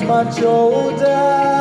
much older.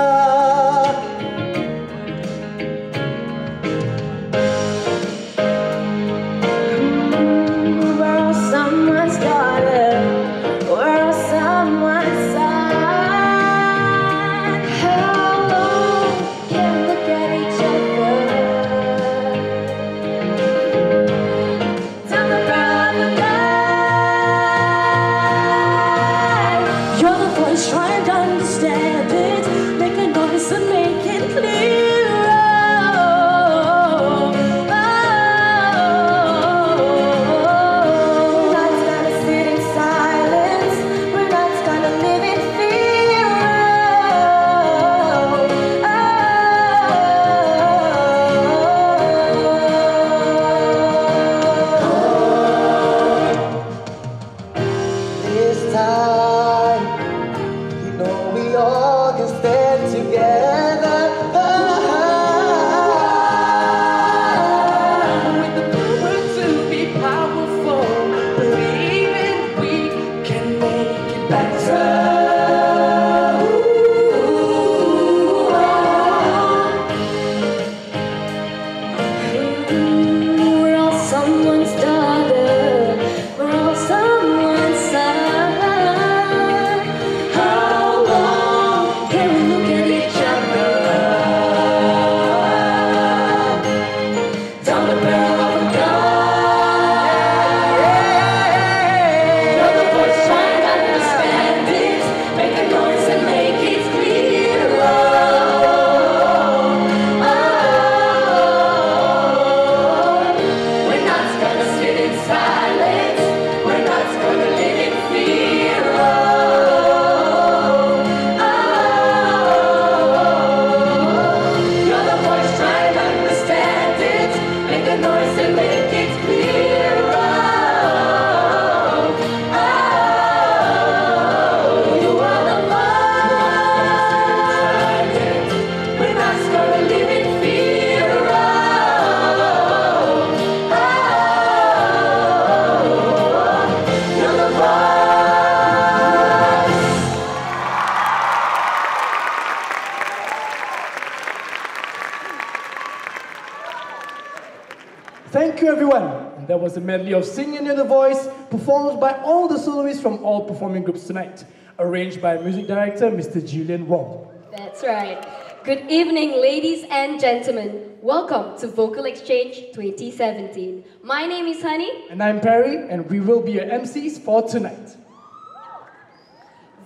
Medley of Singing in the Voice, performed by all the soloists from all performing groups tonight, arranged by music director Mr. Julian Wong. That's right. Good evening, ladies and gentlemen. Welcome to Vocal Xchange 2017. My name is Honey. And I'm Perry, and we will be your MCs for tonight.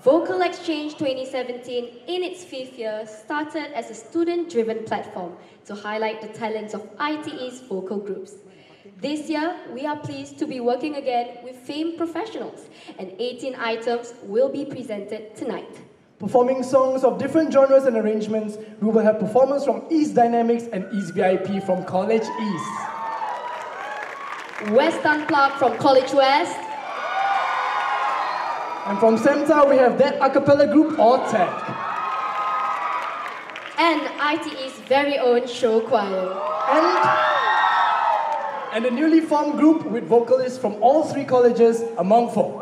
Vocal Xchange 2017, in its fifth year, started as a student driven platform to highlight the talents of ITE's vocal groups. This year, we are pleased to be working again with famed professionals, and 18 items will be presented tonight. Performing songs of different genres and arrangements, we will have performers from East Dynamics and East VIP from College East. West Unplugged from College West, And from SEMTA, we have that a cappella group, or TAG. and ITE's very own show choir. And, and a newly formed group with vocalists from all three colleges, Among Four.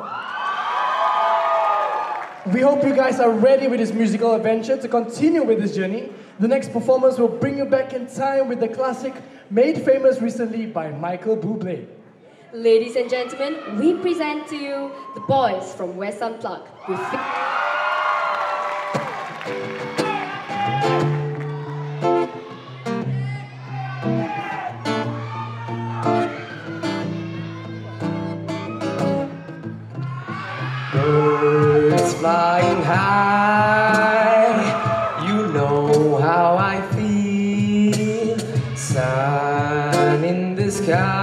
We hope you guys are ready with this musical adventure to continue with this journey. The next performance will bring you back in time with the classic made famous recently by Michael Bublé. Ladies and gentlemen, we present to you the boys from West Unplugged with flying high, you know how I feel. Sun in the sky,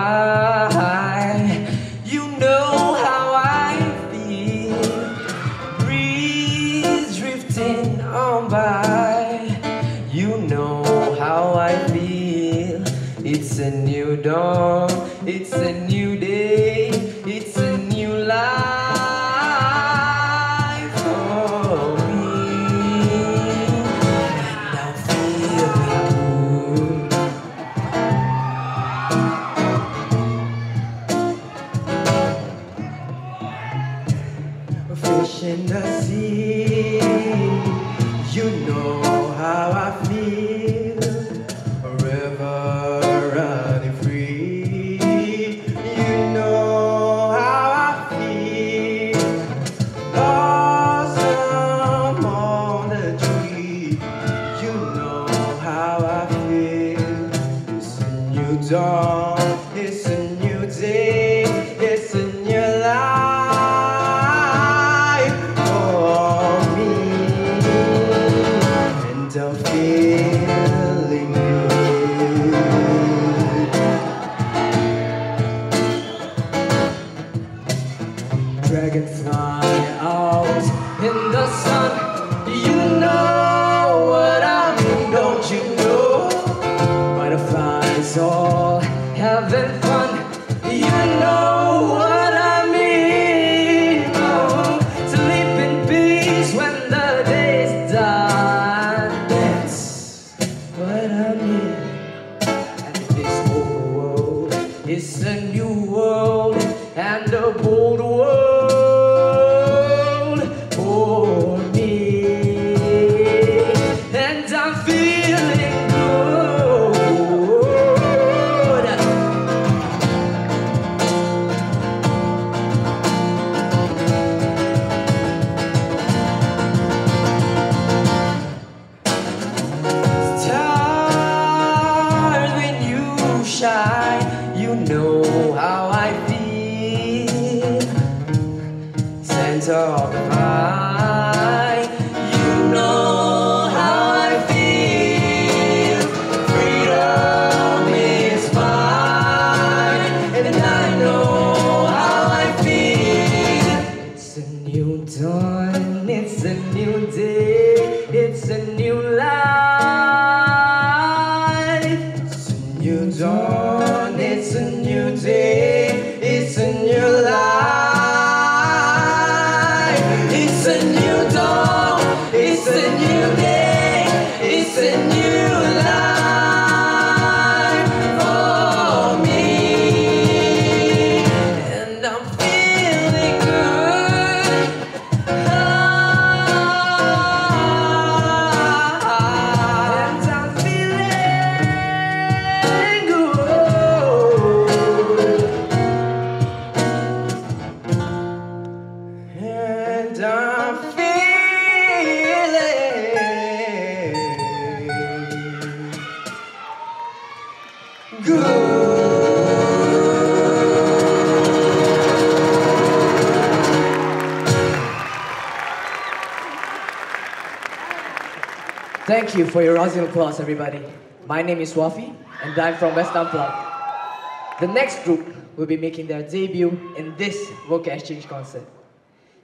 Thank you for your rounds applause, everybody. My name is Wafi, and I'm from West Unplugged. The next group will be making their debut in this Vocal Xchange concert.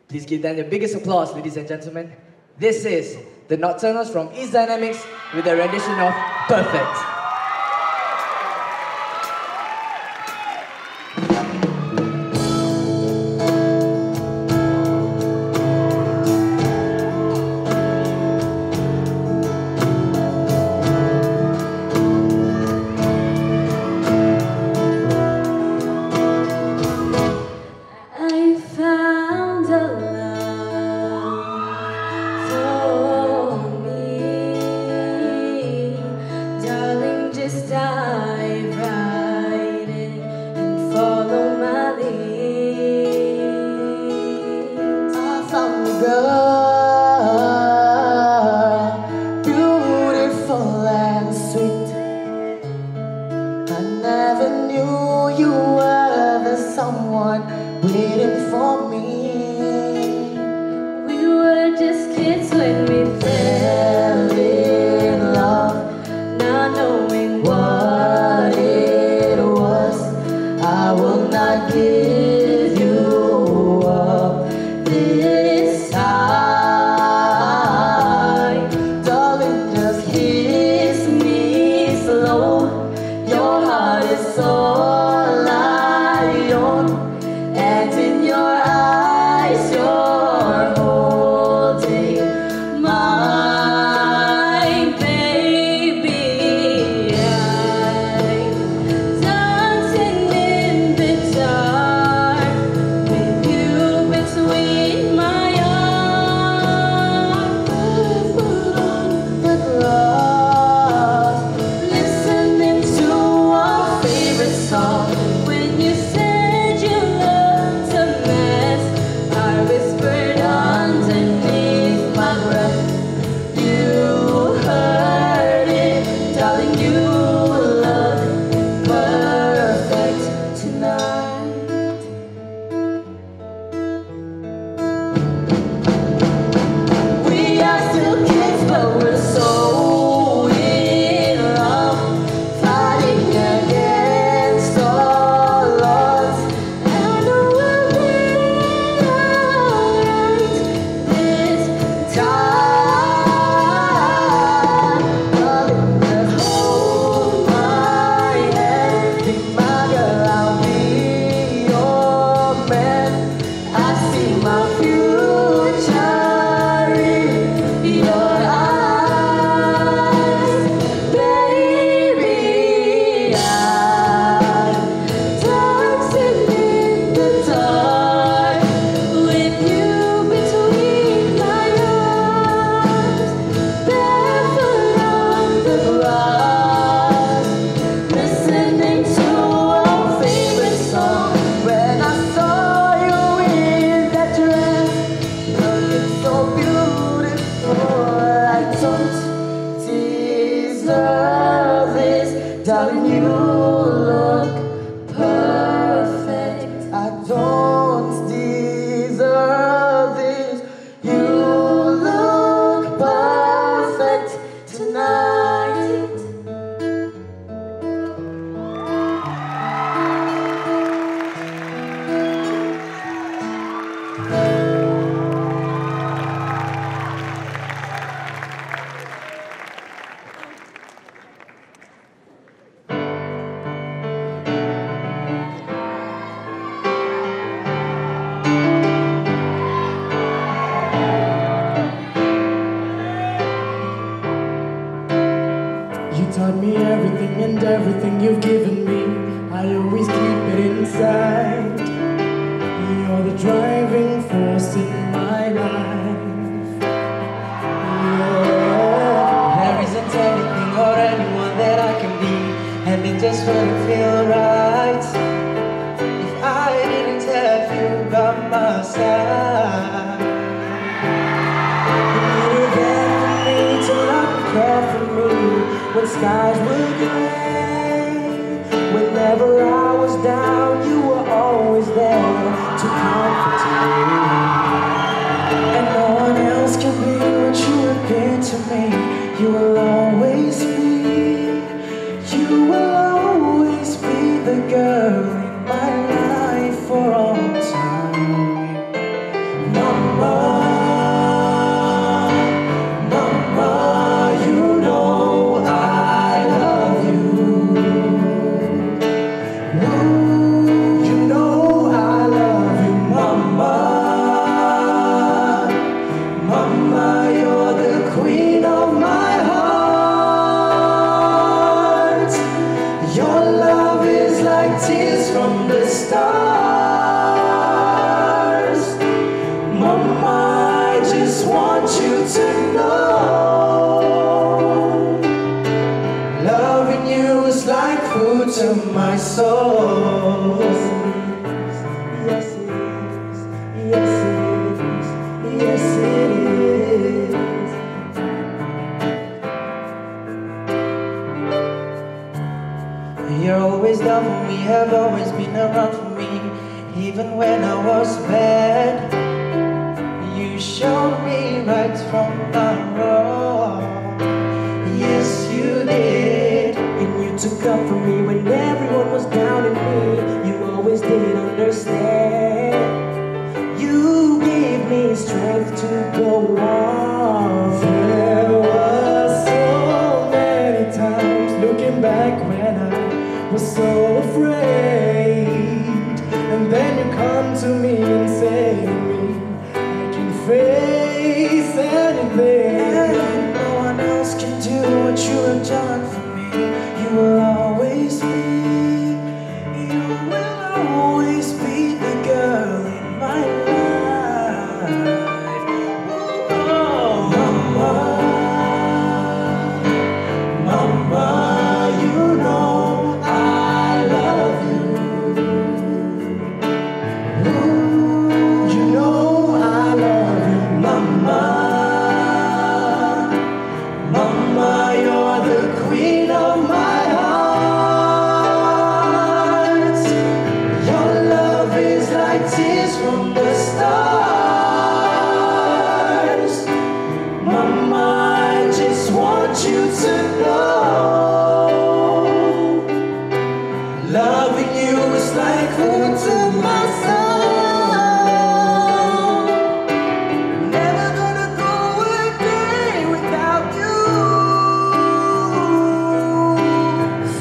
Please give them the biggest applause, ladies and gentlemen. This is the Nocturnals from East Dynamics with a rendition of Perfect. darling, you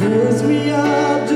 Fills me up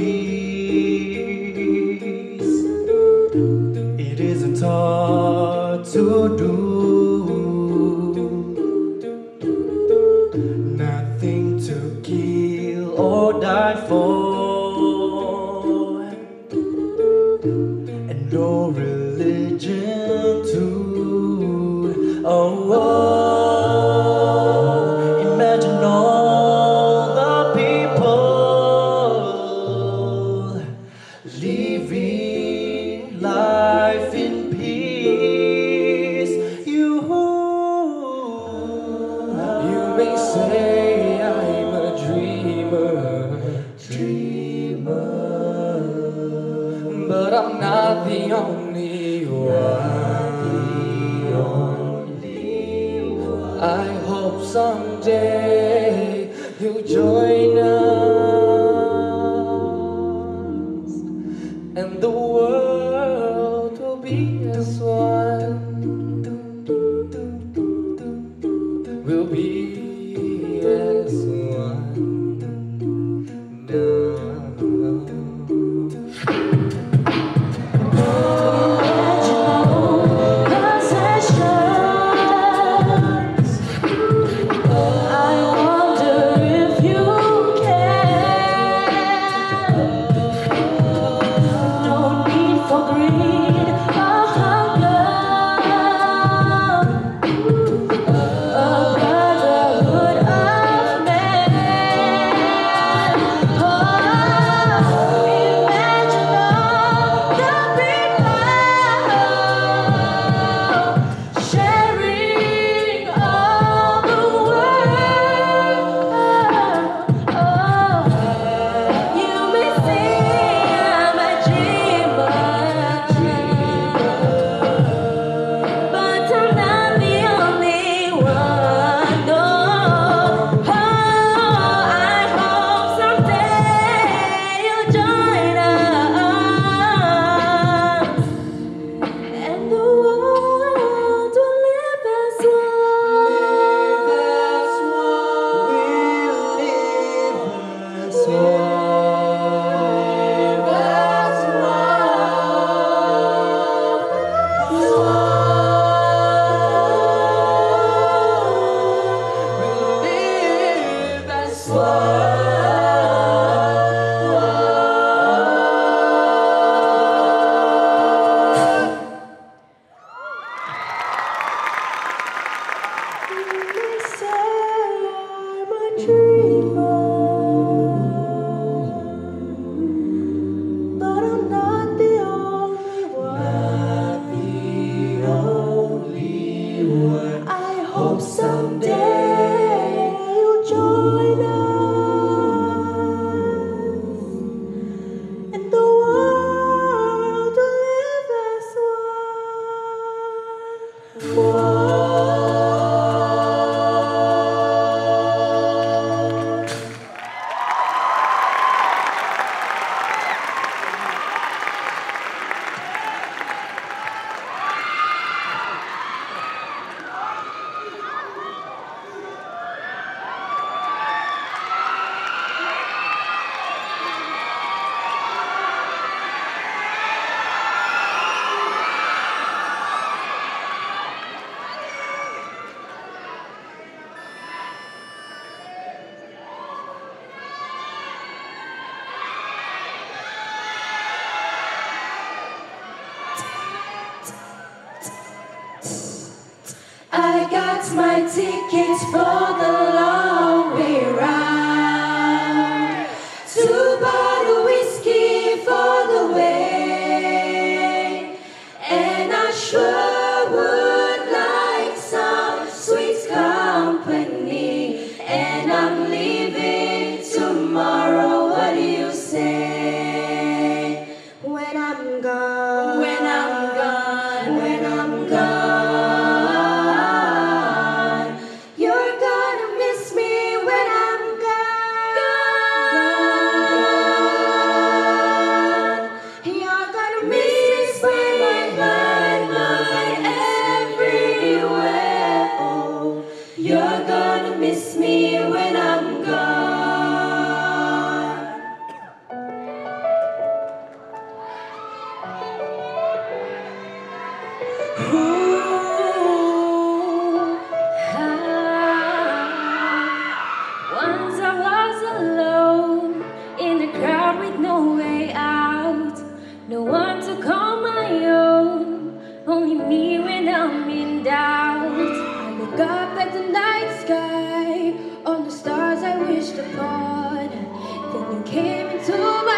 countries. It isn't hard to do.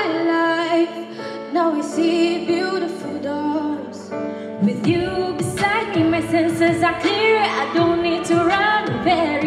my life. Now I see beautiful doors With you beside me, my senses are clear. I don't need to run very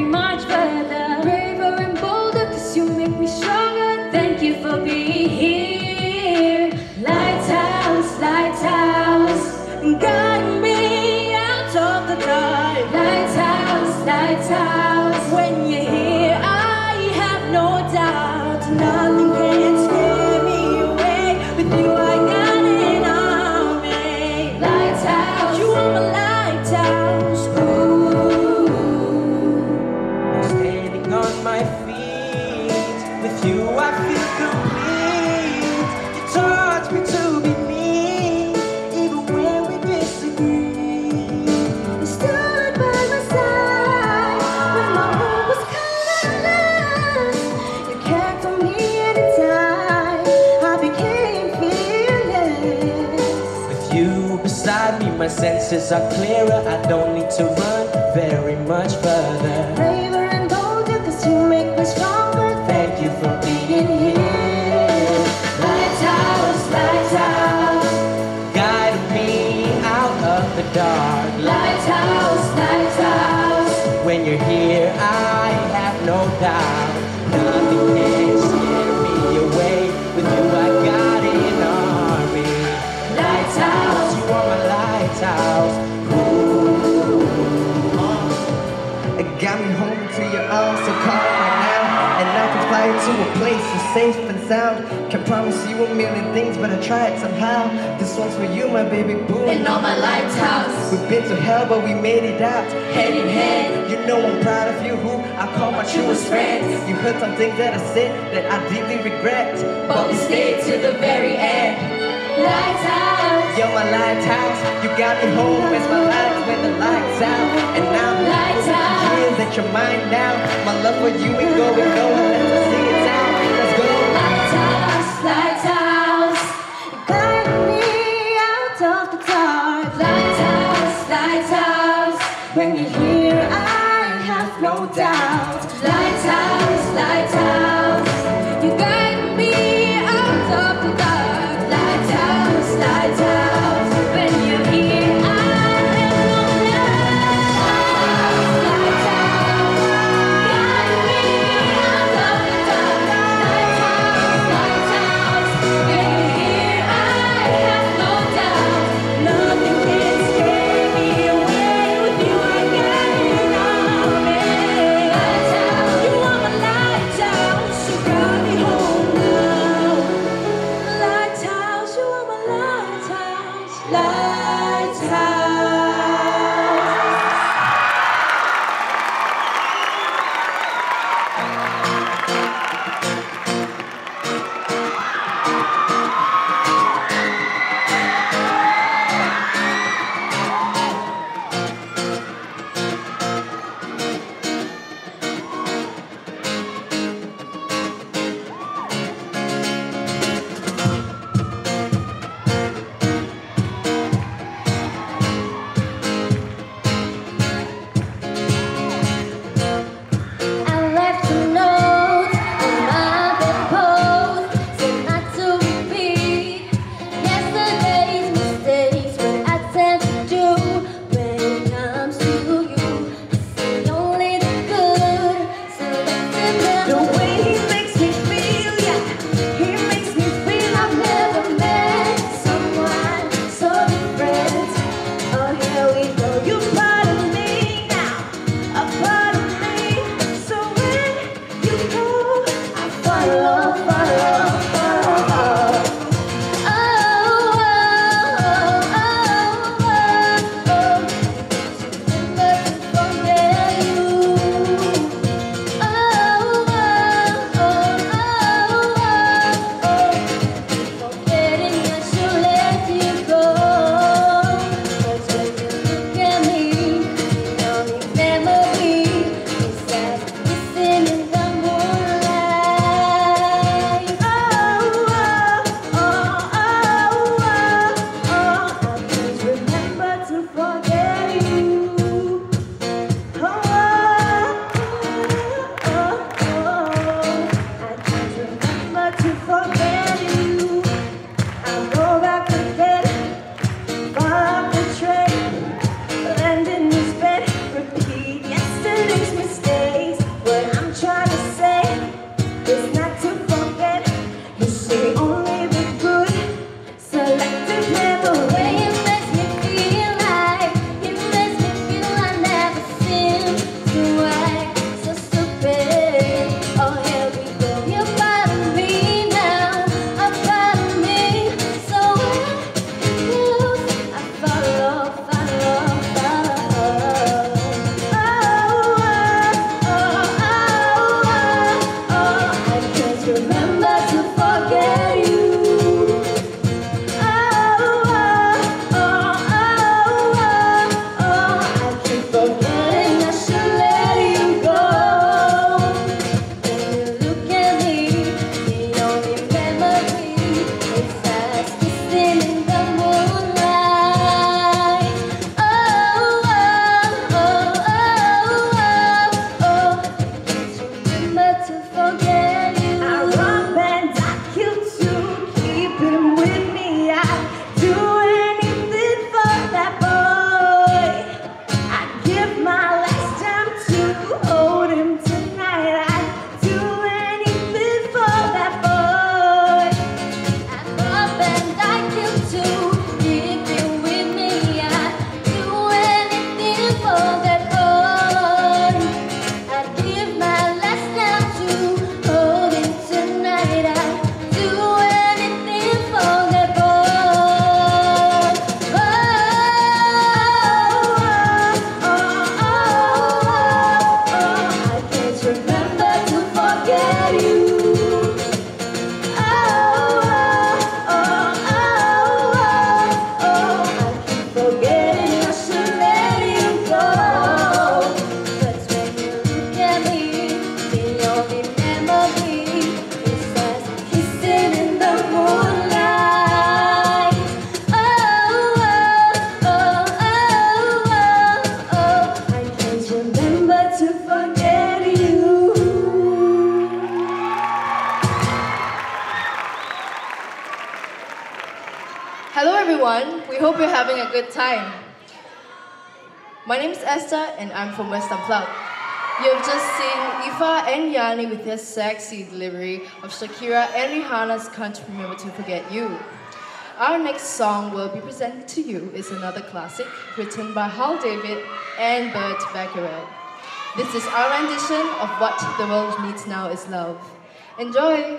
senses are clearer. I don't need to run very much further. to a place that's safe and sound. Can promise you a million things, but I tried somehow. This one's for you, my baby boo In all my lighthouse. We've been to hell, but we made it out. Head in hand You know I'm proud of you, who I call my truest friends. You heard some things that I said that I deeply regret. But we stayed to the very end. Lighthouse. You're my lighthouse. You got me home as my light when the lights out. And now I'm lighthouse. Here's at your mind now My love for you ain't going nowhere. Their sexy delivery of Shakira and Rihanna's Can't Remember to Forget You. Our next song will be presented to you is another classic written by Hal David and Burt Bacharach. This is our rendition of What the World Needs Now is Love. Enjoy!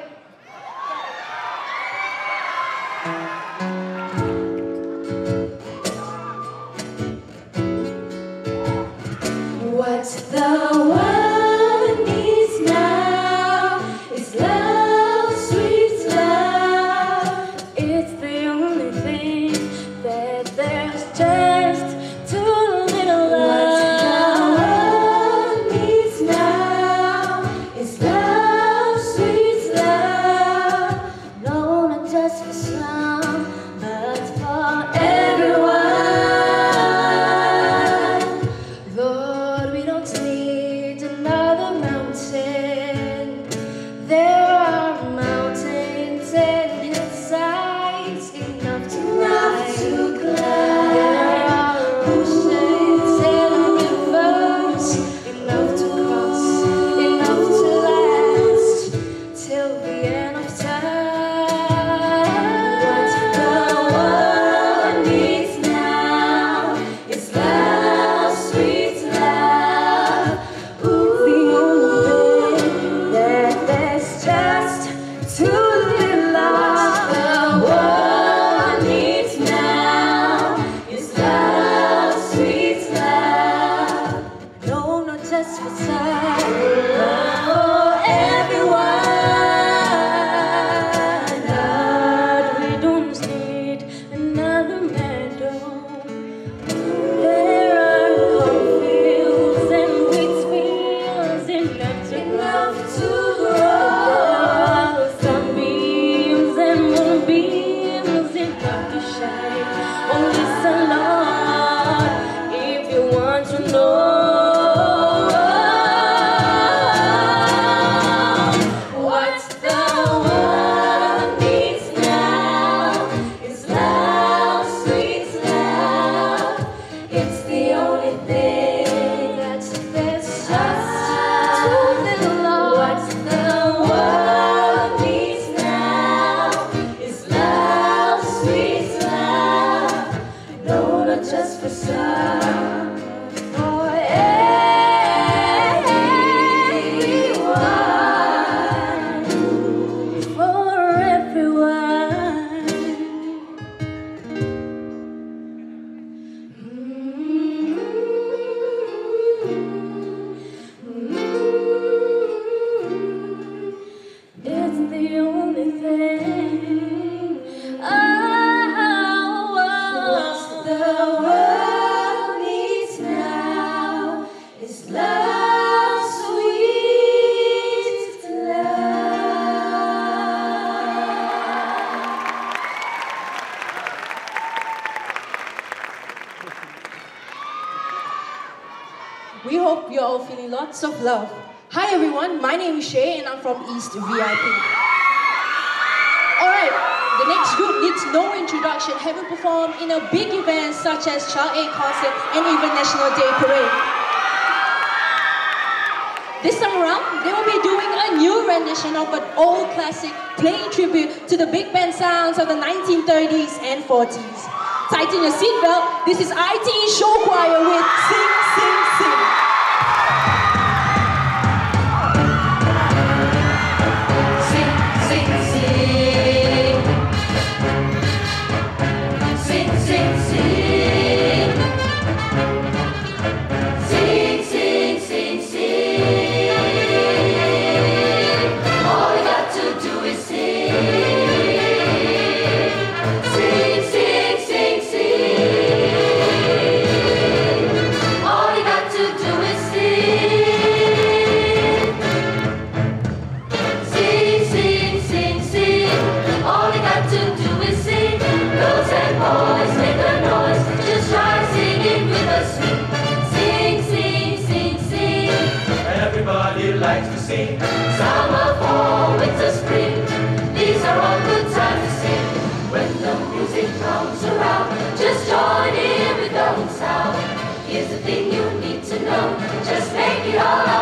Hope you're all feeling lots of love. Hi everyone, my name is Shay and I'm from East VIP. Alright, the next group needs no introduction, having performed in a big event such as Child Aid Concert and even National Day Parade. This time around, they will be doing a new rendition of an old classic playing tribute to the big band sounds of the 1930s and 40s. Tighten your seatbelt, this is ITE Show Choir with Sing. Hallelujah.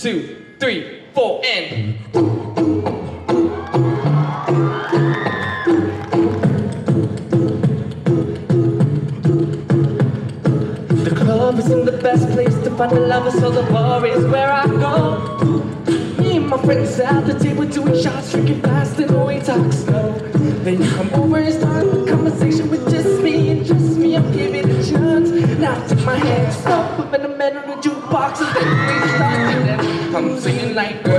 two, three, four, and. The club isn't the best place to find a lover, so the bar is where I go. Me and my friends at the table doing shots, drinking fast and only talk slow. Then you come over and start a conversation with just me, and just me, I'm giving a chance. Now take my hand, stop. singing like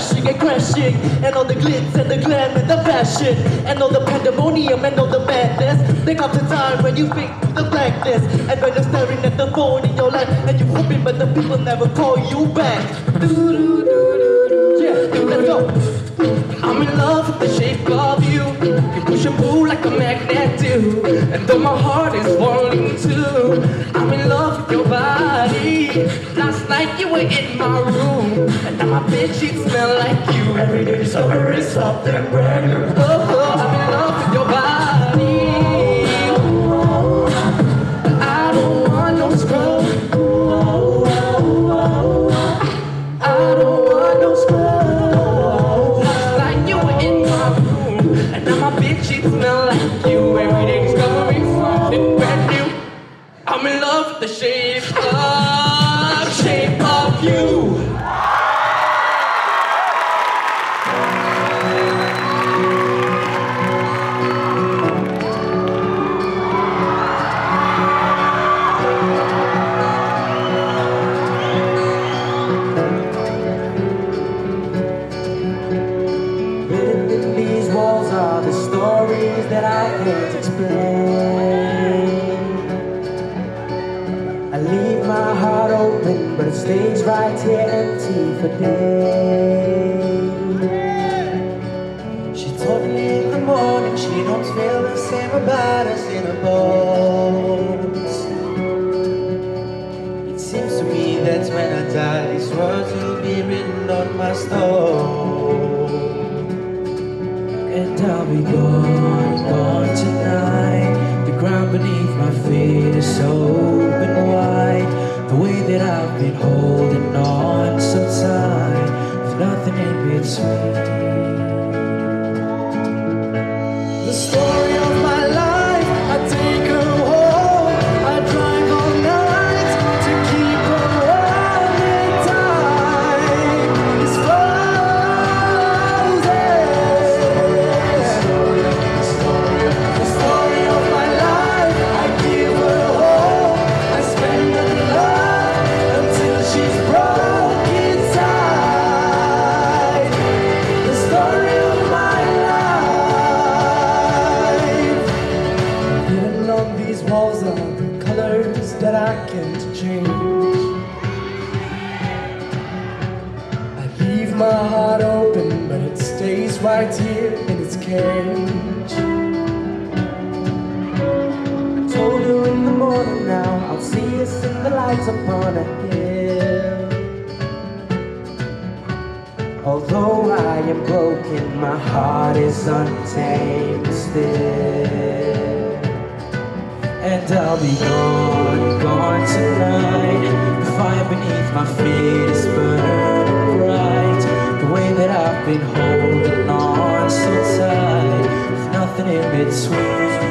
smashing and crashing, and all the glitz and the glam and the fashion, and all the pandemonium and all the madness, there comes a time when you think through the blackness, and when you're staring at the phone in your life, and you're hoping but the people never call you back. Yeah, let's go. I'm in love with the shape of you. You push and pull like a magnet do. And though my heart is falling too, I'm in love with your body. Night you were in my room, and now my bed sheets smell like you. Every day discover is something brand new. Oh, oh, I'm in love with your body. I don't want no scrub. I don't want no scrub. Night you were in my room, and now my bed sheets smell like you. Every day discovering something brand new. I'm in love with the shape of, for days. She told me in the morning she don't feel the same about us in her bones. It seems to me that when I die, these words will be written on my stone. And I'll be gone, gone tonight. The ground beneath my feet is open nothing untamed still. And I'll be gone, gone tonight. The fire beneath my feet is burning bright. The way that I've been holding on so tight, with nothing in between.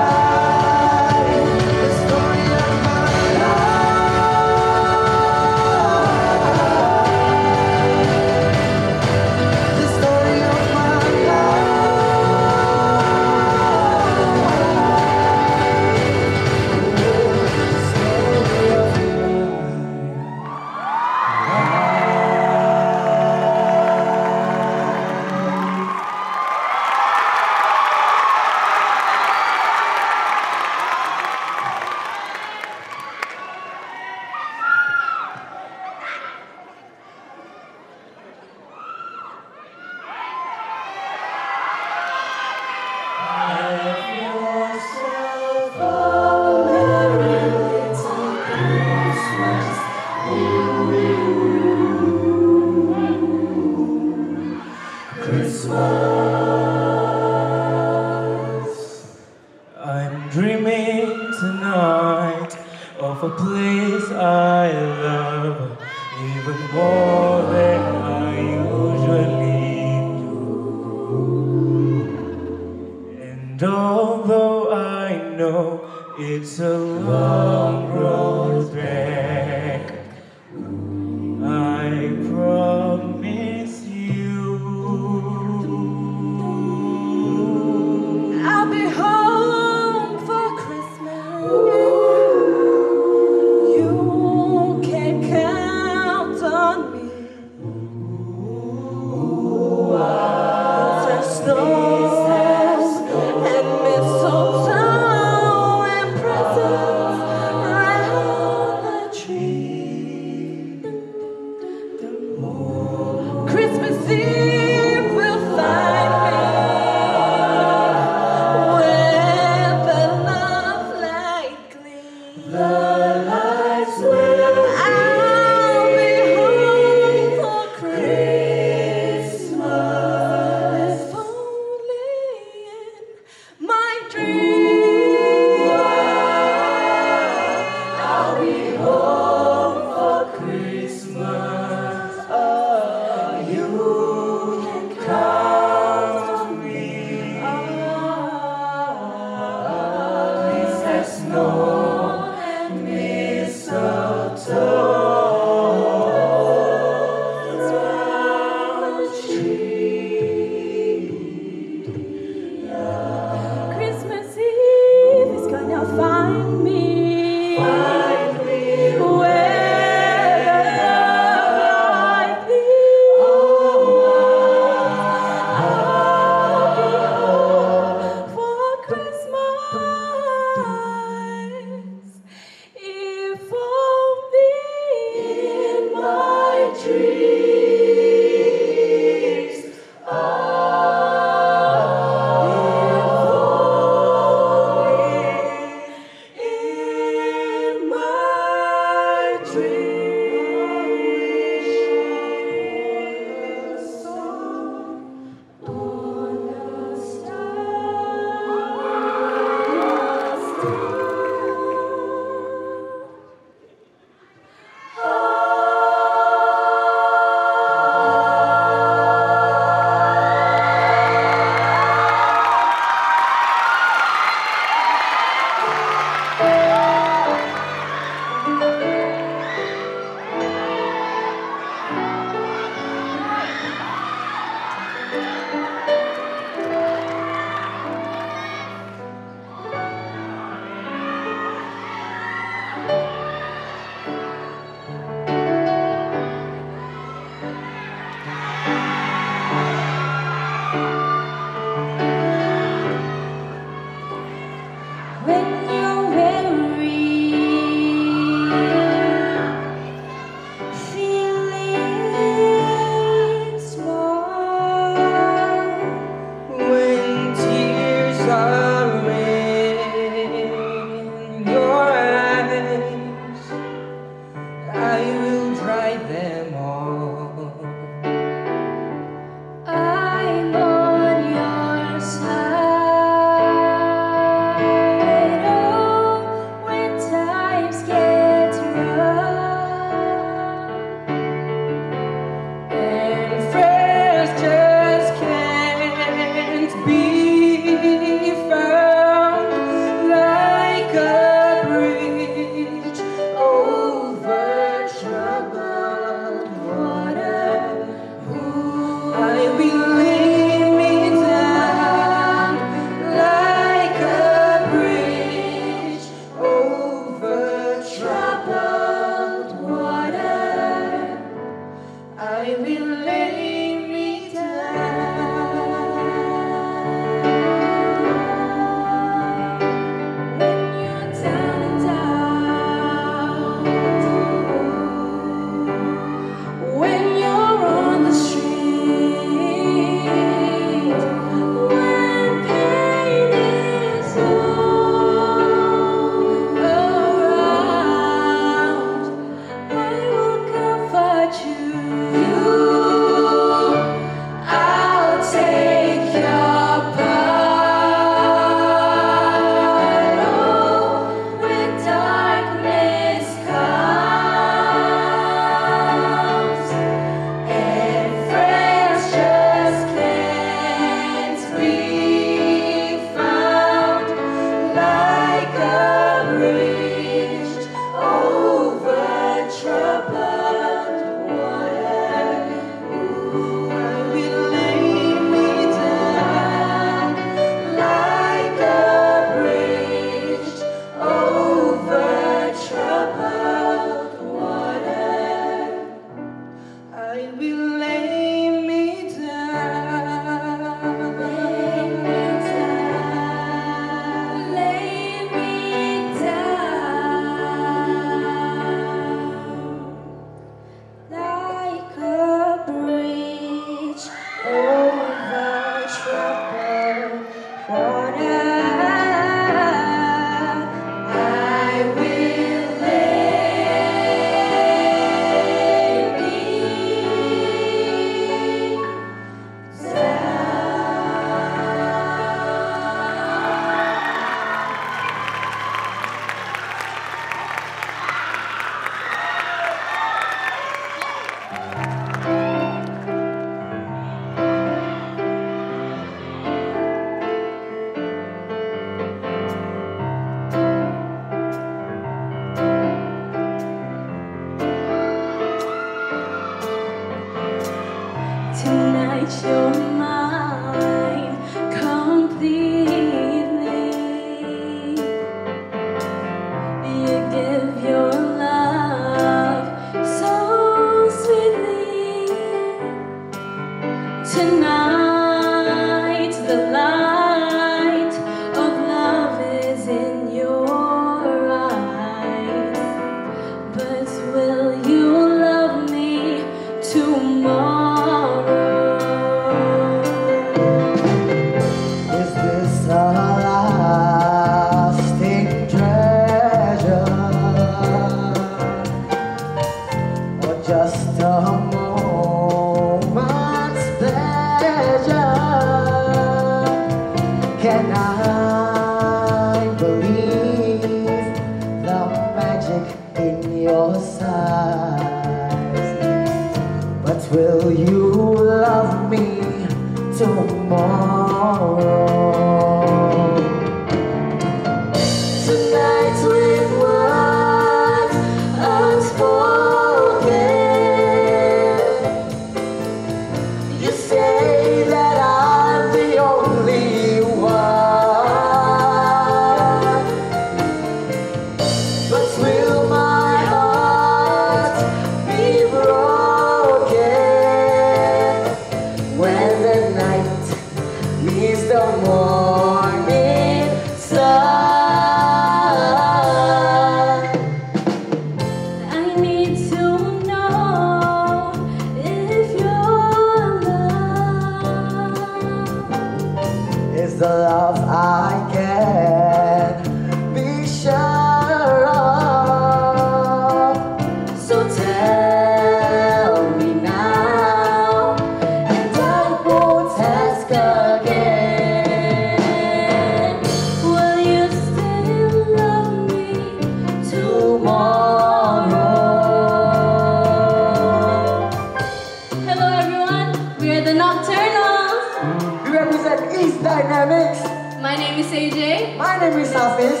the Nocturnals. We mm. represent East Dynamics. My name is AJ. My name is Hafiz.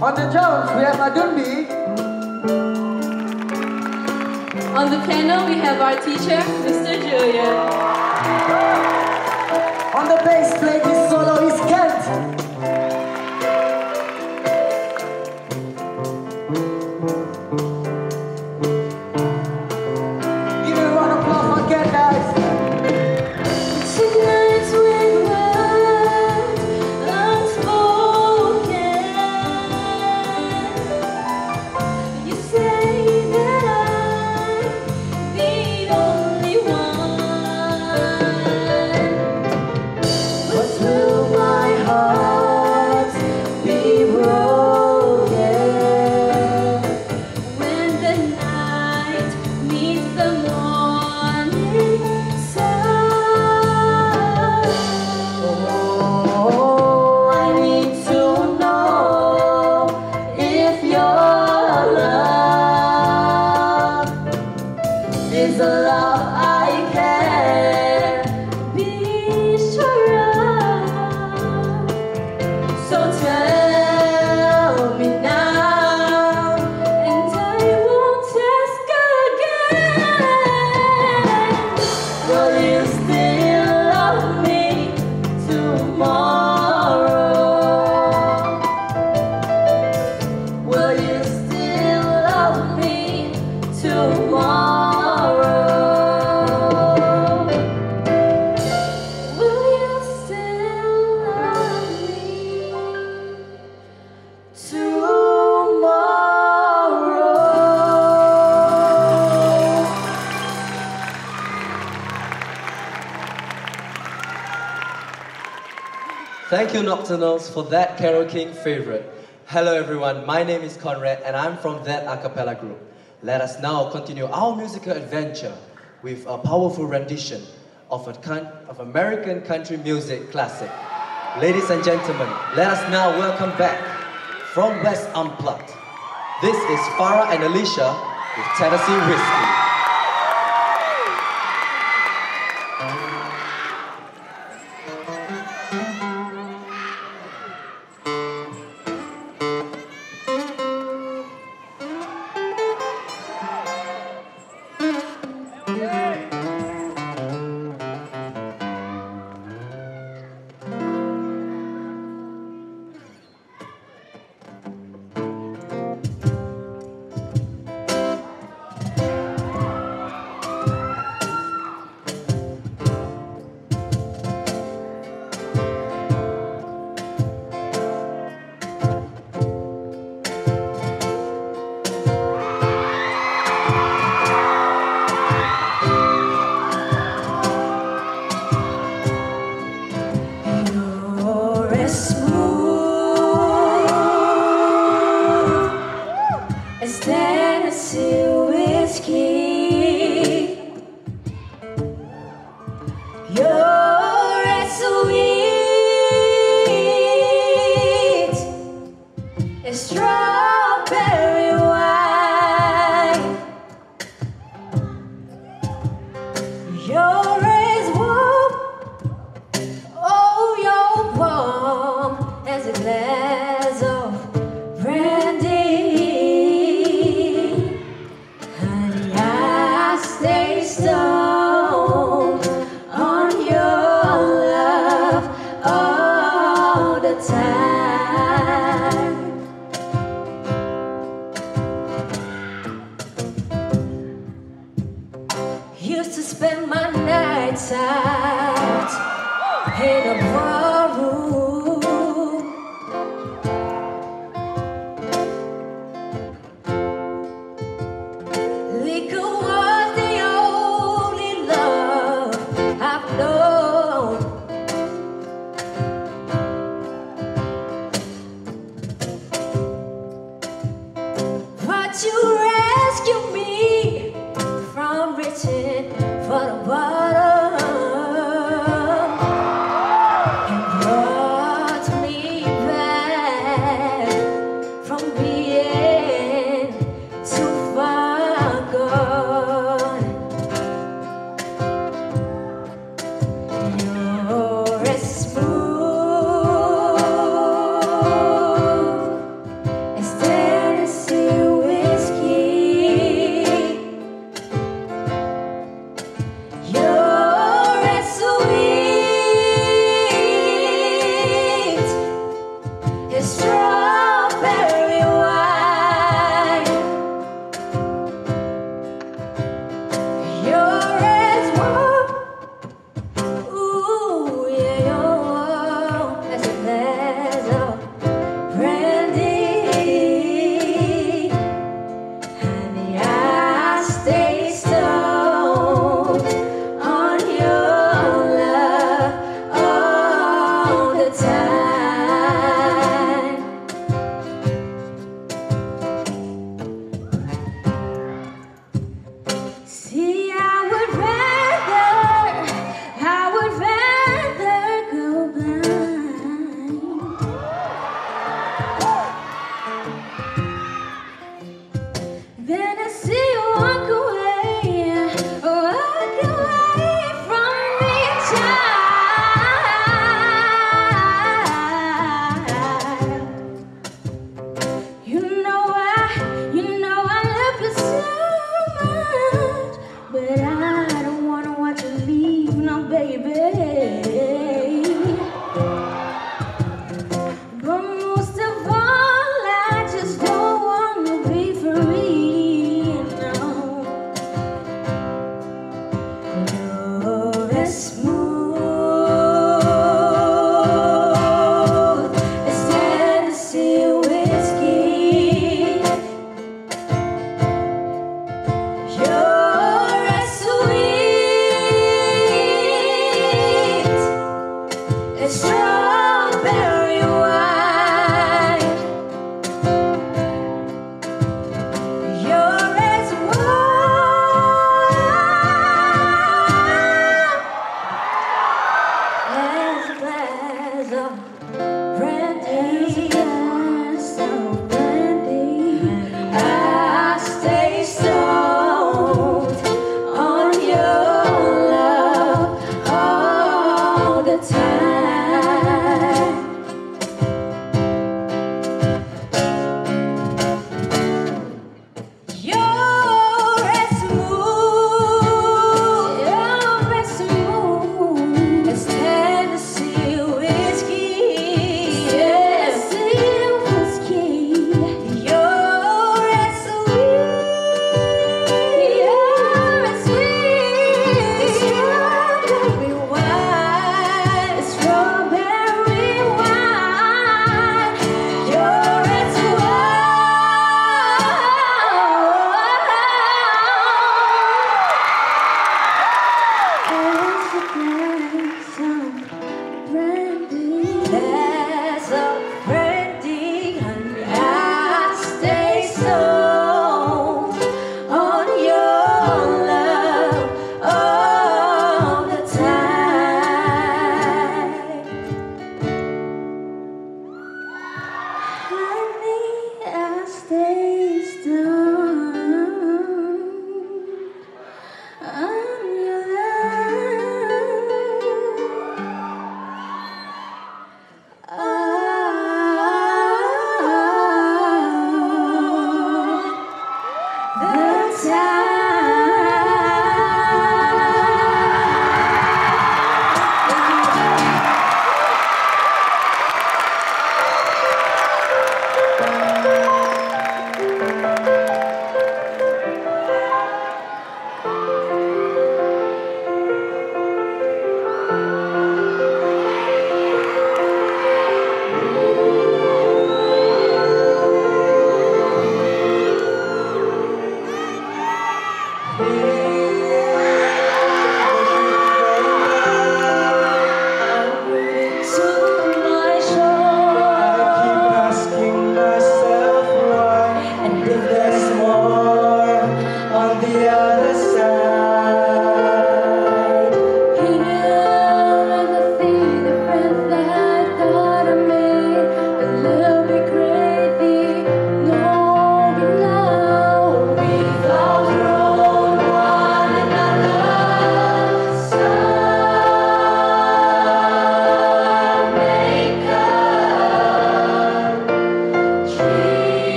On the drums, we have Adunbi. On the piano, we have our teacher, Mr. Julian. On the bass, play this solo is Kent. Nocturnals, for that Carole King favorite. Hello, everyone. My name is Conrad, and I'm from that a cappella group. Let us now continue our musical adventure with a powerful rendition of of American country music classic. Ladies and gentlemen, let us now welcome back from West Unplugged. This is Farah and Alicia with Tennessee Whiskey.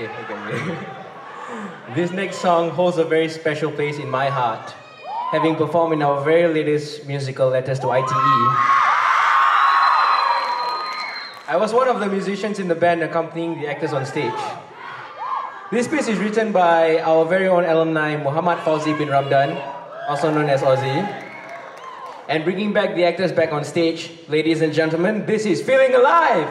okay, okay. this next song holds a very special place in my heart, having performed in our very latest musical, Letters to ITE. I was one of the musicians in the band accompanying the actors on stage. This piece is written by our very own alumni Muhammad Fauzi bin Ramdan, also known as Ozzy. And bringing back the actors back on stage, ladies and gentlemen, this is Feeling Alive!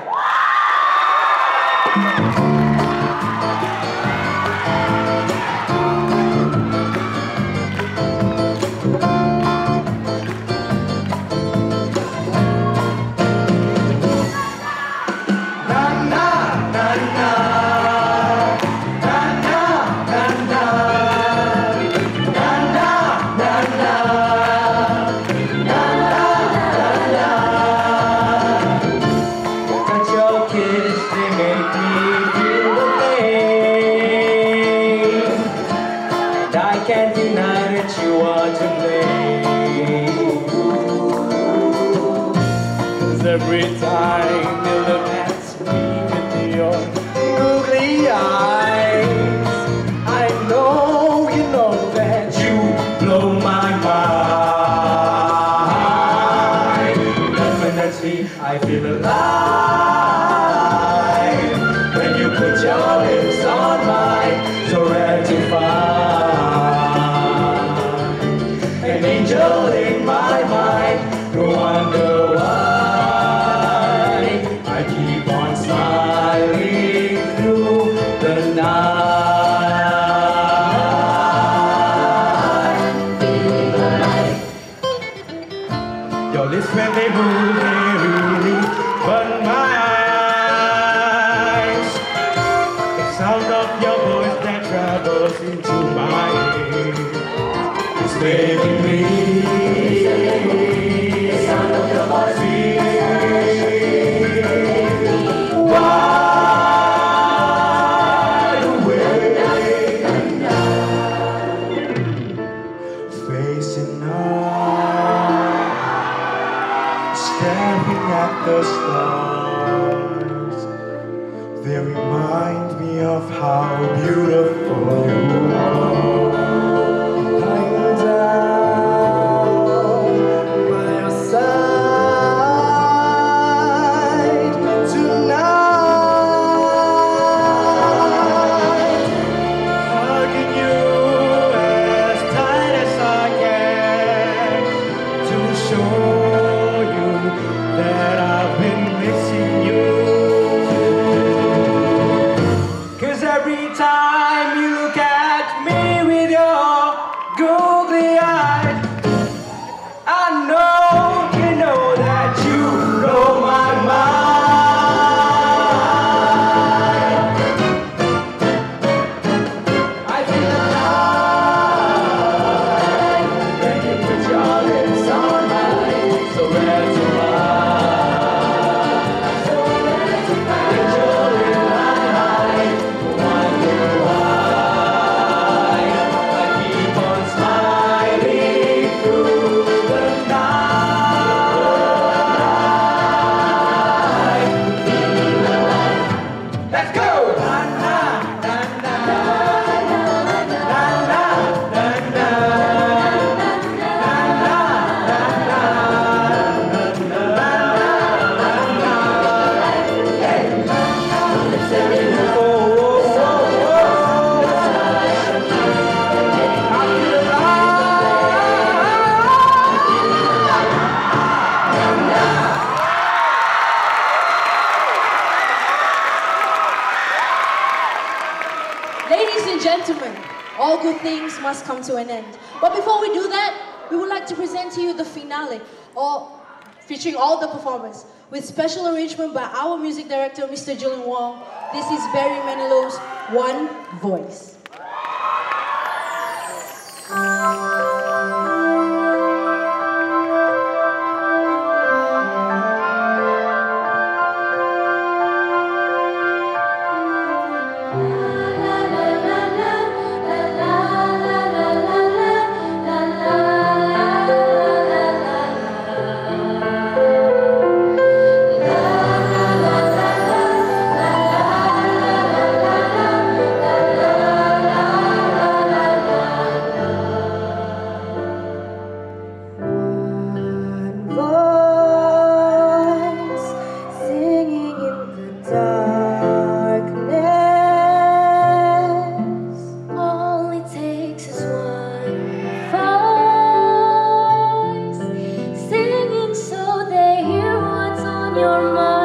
my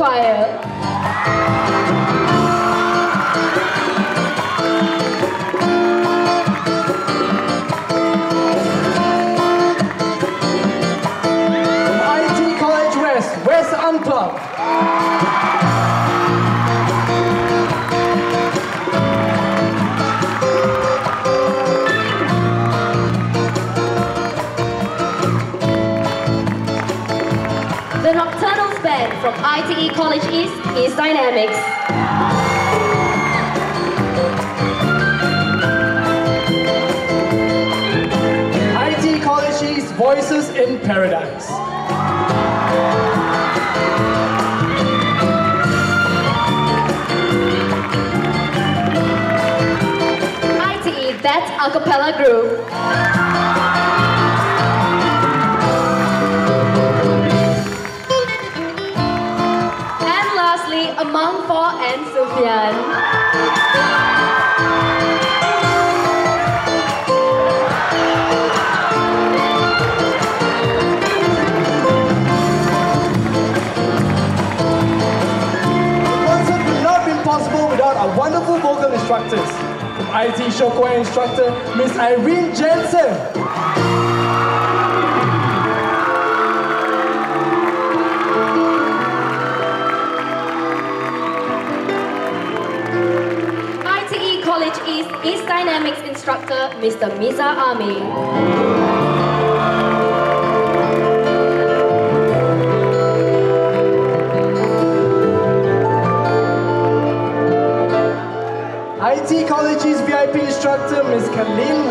Choir. A cappella group. And lastly, Among Four and Sufyan. The concert would not have been possible without our wonderful vocal instructors. IT choir instructor, Miss Irene Jensen. ITE College East East Dynamics instructor, Mr. Miza Ami. Instructor, Miss Kalin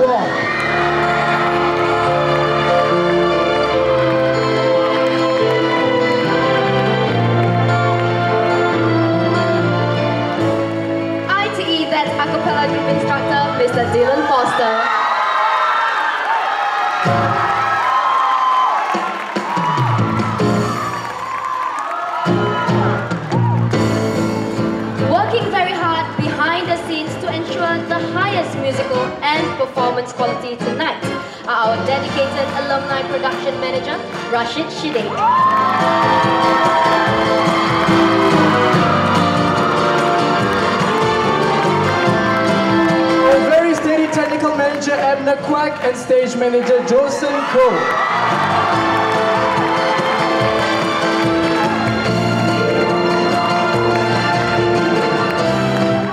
Rashid Shide. Our very steady technical manager, Abner Quack, and stage manager, Josen Crow.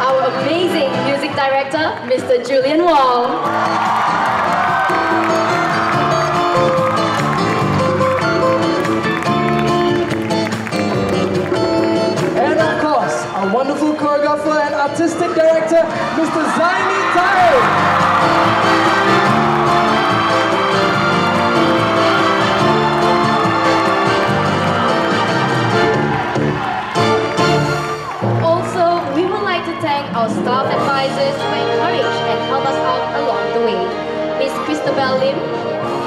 Our amazing music director, Mr. Julian Wong. Director, Mr. Zaini Tayo. Also, we would like to thank our staff advisors who encourage and help us out along the way. Miss Christabel Lim,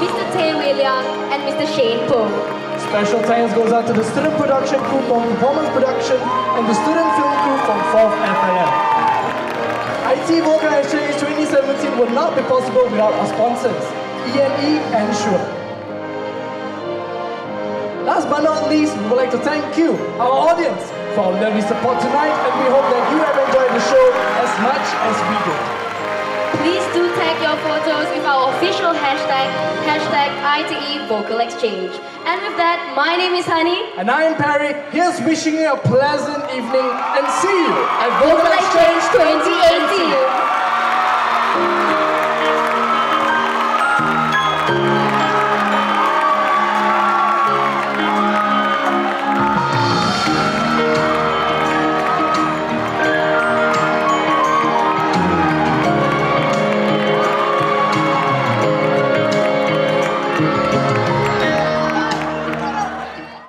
Mr. Tay William, and Mr. Shane Poe. Special thanks goes out to the student production crew from Performance Production and the student film crew from 4thFLM. IT Vocal Xchange 2017 would not be possible without our sponsors, ENE and Shure. Last but not least, we would like to thank you, our audience, for our lovely support tonight and we hope that you have enjoyed the show as much as we did. Please do tag your photos with our official hashtag, hashtag ITE Vocal Xchange. And with that, my name is Honey. And I am Perry, here's wishing you a pleasant evening and see you at Vocal Xchange 2018.